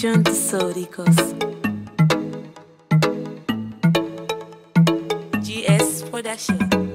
Juntos Sóricos. GS Production.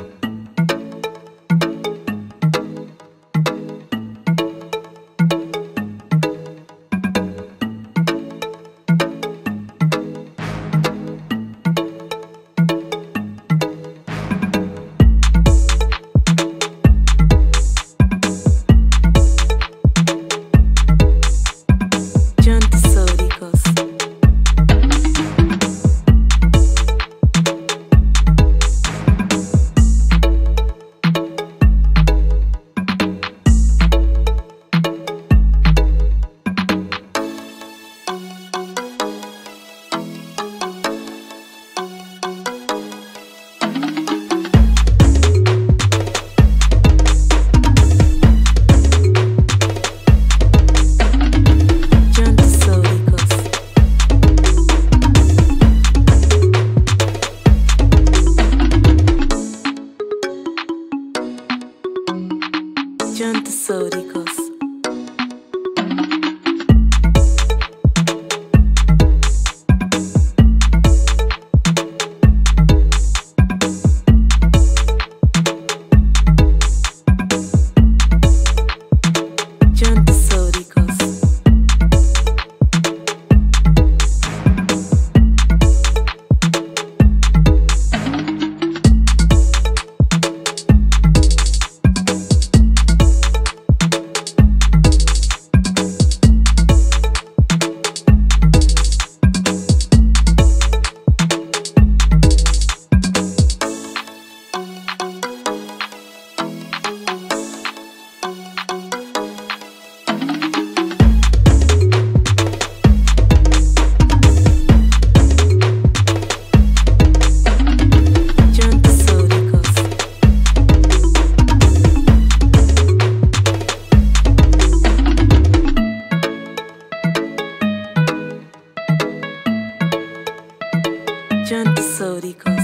can't so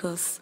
because